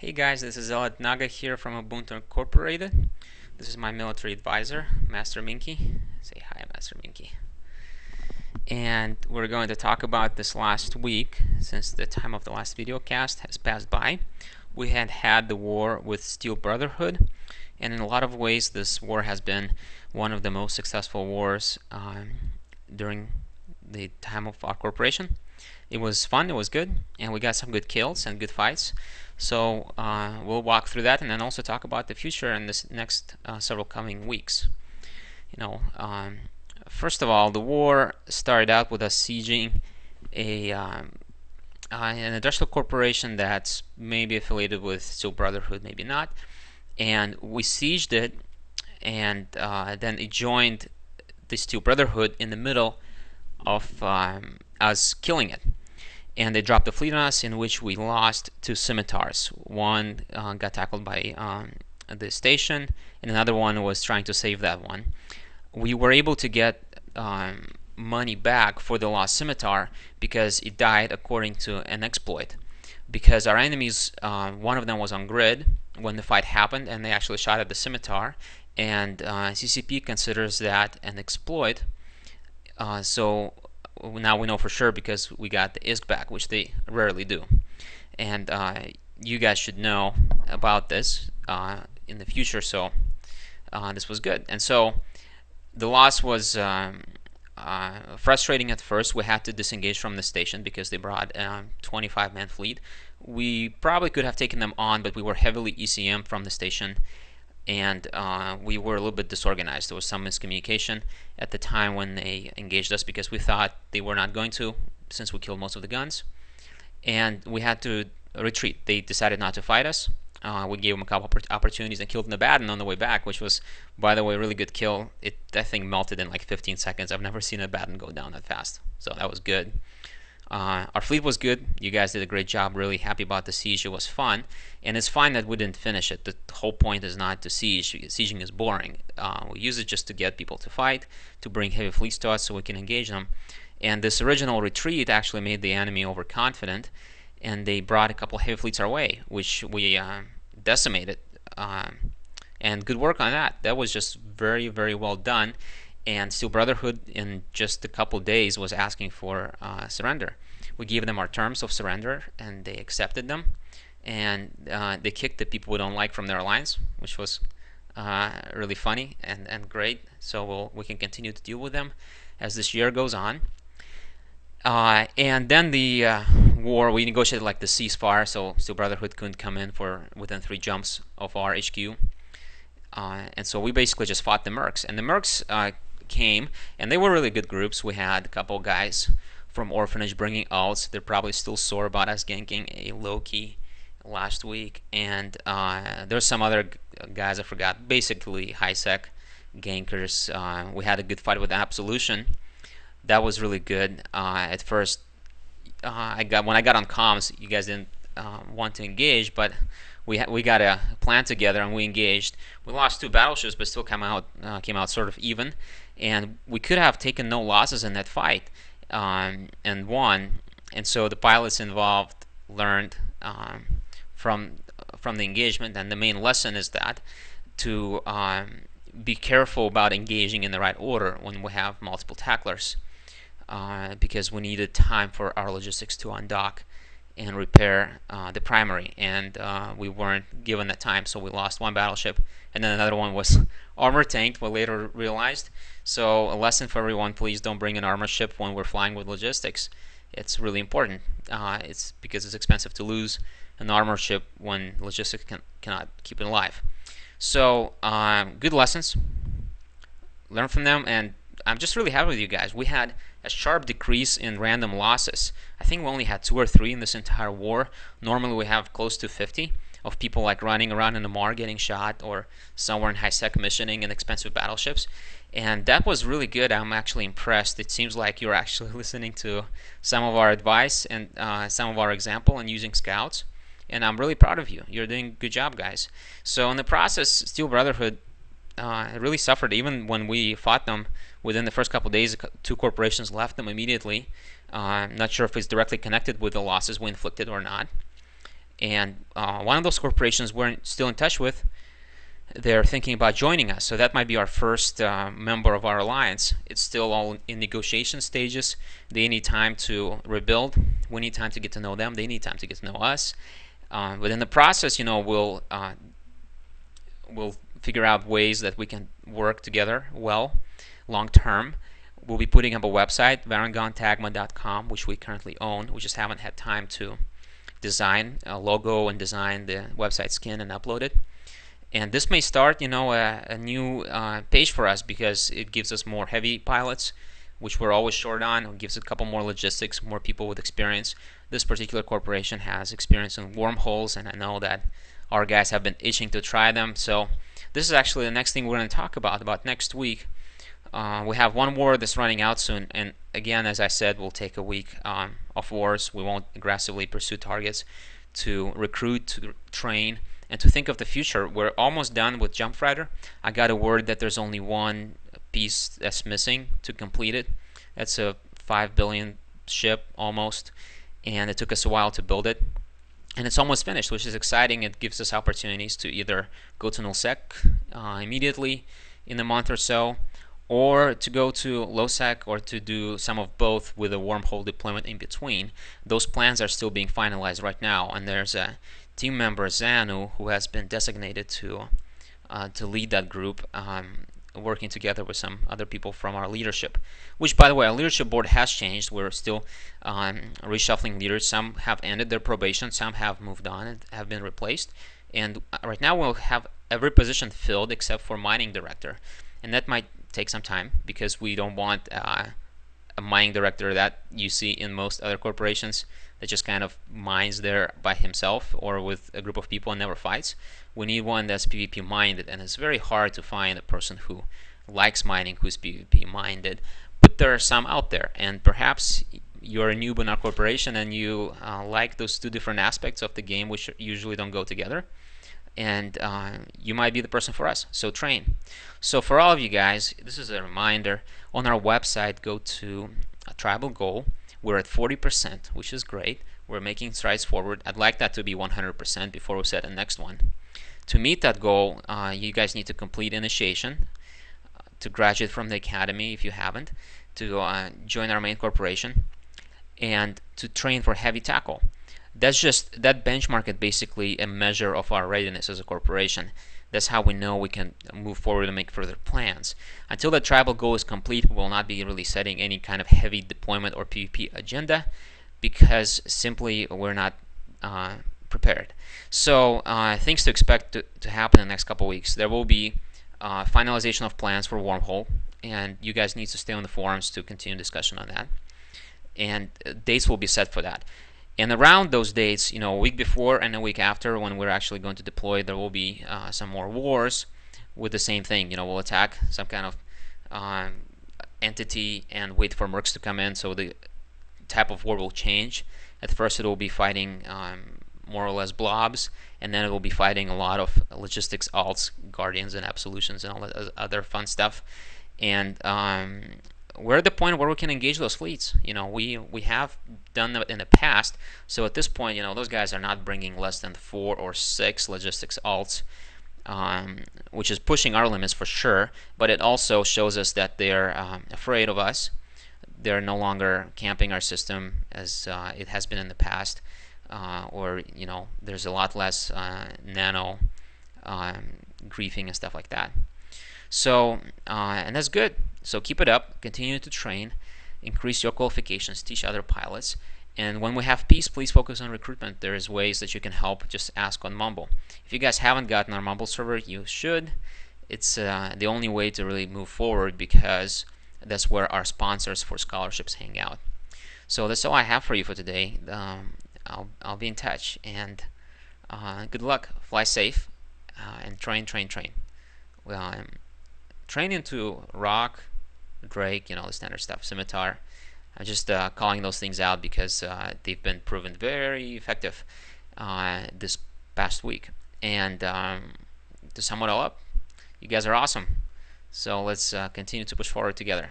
Hey guys, this is Elad Naga here from Ubuntu Incorporated. This is my military advisor, Master Minky. Say hi, Master Minky. And we're going to talk about this last week, since the time of the last video cast has passed by. We had had the war with Steel Brotherhood, and in a lot of ways this war has been one of the most successful wars um, during the time of our corporation. It was fun, it was good, and we got some good kills and good fights. So uh, we'll walk through that and then also talk about the future in this next uh, several coming weeks. You know, um, first of all, the war started out with us sieging a um, uh, an industrial corporation that's maybe affiliated with Steel Brotherhood, maybe not, and we sieged it, and uh, then it joined the Steel Brotherhood in the middle of um, us killing it and they dropped a fleet on us in which we lost two scimitars. One uh, got tackled by um, the station, and another one was trying to save that one. We were able to get um, money back for the lost scimitar because it died according to an exploit. Because our enemies, uh, one of them was on grid when the fight happened, and they actually shot at the scimitar, and uh, CCP considers that an exploit. Uh, so now we know for sure because we got the ISK back, which they rarely do. And uh, you guys should know about this uh, in the future, so uh, this was good. And so the loss was um, uh, frustrating at first. We had to disengage from the station because they brought a 25-man fleet. We probably could have taken them on, but we were heavily ECM from the station and uh, we were a little bit disorganized. There was some miscommunication at the time when they engaged us because we thought they were not going to, since we killed most of the guns, and we had to retreat. They decided not to fight us. Uh, we gave them a couple opportunities and killed Nabadan on the way back, which was, by the way, a really good kill. It that thing melted in like 15 seconds. I've never seen an Abaddon go down that fast, so that was good. Uh, our fleet was good. You guys did a great job. Really happy about the siege. It was fun. And it's fine that we didn't finish it. The whole point is not to siege. Sieging is boring. Uh, we use it just to get people to fight, to bring heavy fleets to us so we can engage them. And this original retreat actually made the enemy overconfident. And they brought a couple heavy fleets our way, which we uh, decimated. Um, and good work on that. That was just very, very well done and Steel Brotherhood in just a couple days was asking for uh, surrender. We gave them our terms of surrender and they accepted them. And uh, they kicked the people we don't like from their alliance which was uh, really funny and, and great. So we'll, we can continue to deal with them as this year goes on. Uh, and then the uh, war we negotiated like the ceasefire so Steel Brotherhood couldn't come in for within three jumps of our HQ uh, and so we basically just fought the mercs. And the mercs came, and they were really good groups. We had a couple guys from Orphanage bringing ults. They're probably still sore about us ganking a Loki last week, and uh, there's some other guys I forgot. Basically, high sec gankers. Uh, we had a good fight with Absolution. That was really good. Uh, at first, uh, I got when I got on comms, you guys didn't uh, want to engage, but we we got a plan together and we engaged. We lost two battleships, but still came out uh, came out sort of even and we could have taken no losses in that fight um, and won. And so the pilots involved learned um, from from the engagement, and the main lesson is that to um, be careful about engaging in the right order when we have multiple tacklers, uh, because we needed time for our logistics to undock and repair uh, the primary, and uh, we weren't given that time, so we lost one battleship, and then another one was armor tanked. We later realized. So a lesson for everyone: please don't bring an armor ship when we're flying with logistics. It's really important. Uh, it's because it's expensive to lose an armor ship when logistics can, cannot keep it alive. So um, good lessons. Learn from them, and I'm just really happy with you guys. We had a sharp decrease in random losses. I think we only had two or three in this entire war. Normally we have close to 50 of people like running around in the Mar getting shot or somewhere in high sec missioning in expensive battleships. And that was really good. I'm actually impressed. It seems like you're actually listening to some of our advice and uh, some of our example and using scouts. And I'm really proud of you. You're doing a good job, guys. So in the process, Steel Brotherhood uh, really suffered even when we fought them within the first couple days two corporations left them immediately. Uh, I'm not sure if it's directly connected with the losses we inflicted or not. And uh, one of those corporations we're still in touch with they're thinking about joining us. So that might be our first uh, member of our alliance. It's still all in negotiation stages. They need time to rebuild. We need time to get to know them. They need time to get to know us. Uh, but in the process you know we'll uh, we'll figure out ways that we can work together well long term we'll be putting up a website varangontagma.com which we currently own we just haven't had time to design a logo and design the website skin and upload it. And this may start, you know, a, a new uh, page for us because it gives us more heavy pilots, which we're always short on. It gives a couple more logistics, more people with experience. This particular corporation has experience in wormholes, and I know that our guys have been itching to try them. So this is actually the next thing we're going to talk about, about next week. Uh, we have one war that's running out soon, and again, as I said, we'll take a week um, of wars. We won't aggressively pursue targets to recruit, to train, and to think of the future. We're almost done with Jump Freighter. I got a word that there's only one piece that's missing to complete it. That's a 5 billion ship almost, and it took us a while to build it. And it's almost finished, which is exciting. It gives us opportunities to either go to nullsec uh, immediately in a month or so, or to go to lowsec or to do some of both with a wormhole deployment in between. Those plans are still being finalized right now. And there's a team member Zanu who has been designated to uh, to lead that group um, working together with some other people from our leadership which by the way our leadership board has changed. We're still um, reshuffling leaders. Some have ended their probation. Some have moved on and have been replaced. And uh, right now we'll have every position filled except for mining director and that might take some time because we don't want uh, a mining director that you see in most other corporations that just kind of mines there by himself or with a group of people and never fights. We need one that's PvP minded, and it's very hard to find a person who likes mining who's PvP minded. But there are some out there, and perhaps you're a noob in our corporation and you uh, like those two different aspects of the game, which usually don't go together and uh, you might be the person for us. So train. So for all of you guys, this is a reminder. On our website, go to a tribal goal. We're at 40%, which is great. We're making strides forward. I'd like that to be 100% before we set the next one. To meet that goal, uh, you guys need to complete initiation, uh, to graduate from the academy if you haven't, to uh, join our main corporation, and to train for heavy tackle that's just that benchmark is basically a measure of our readiness as a corporation. That's how we know we can move forward and make further plans. Until the tribal goal is complete we will not be really setting any kind of heavy deployment or PvP agenda because simply we're not uh, prepared. So uh, things to expect to, to happen in the next couple weeks. There will be uh, finalization of plans for wormhole and you guys need to stay on the forums to continue discussion on that. And uh, dates will be set for that and around those dates, you know, a week before and a week after, when we're actually going to deploy, there will be uh, some more wars with the same thing. You know, we'll attack some kind of um, entity and wait for mercs to come in, so the type of war will change. At first, it will be fighting um, more or less blobs, and then it will be fighting a lot of logistics, alts, guardians, and absolutions, and all that other fun stuff. And um, we're at the point where we can engage those fleets. You know, we we have done that in the past. So at this point, you know, those guys are not bringing less than four or six logistics alts, um, which is pushing our limits for sure. But it also shows us that they're um, afraid of us. They're no longer camping our system as uh, it has been in the past, uh, or you know, there's a lot less uh, nano um, griefing and stuff like that. So, uh, and that's good. So keep it up, continue to train, increase your qualifications, teach other pilots. And when we have peace, please focus on recruitment. There's ways that you can help. Just ask on Mumble. If you guys haven't gotten our Mumble server, you should. It's uh, the only way to really move forward because that's where our sponsors for scholarships hang out. So that's all I have for you for today. Um, I'll, I'll be in touch. And uh, good luck. Fly safe. Uh, and train, train, train. Well, I'm training to Rokh, Drake, you know, the standard stuff, Scimitar. I'm just uh, calling those things out because uh, they've been proven very effective uh, this past week. And um, to sum it all up, you guys are awesome. So let's uh, continue to push forward together.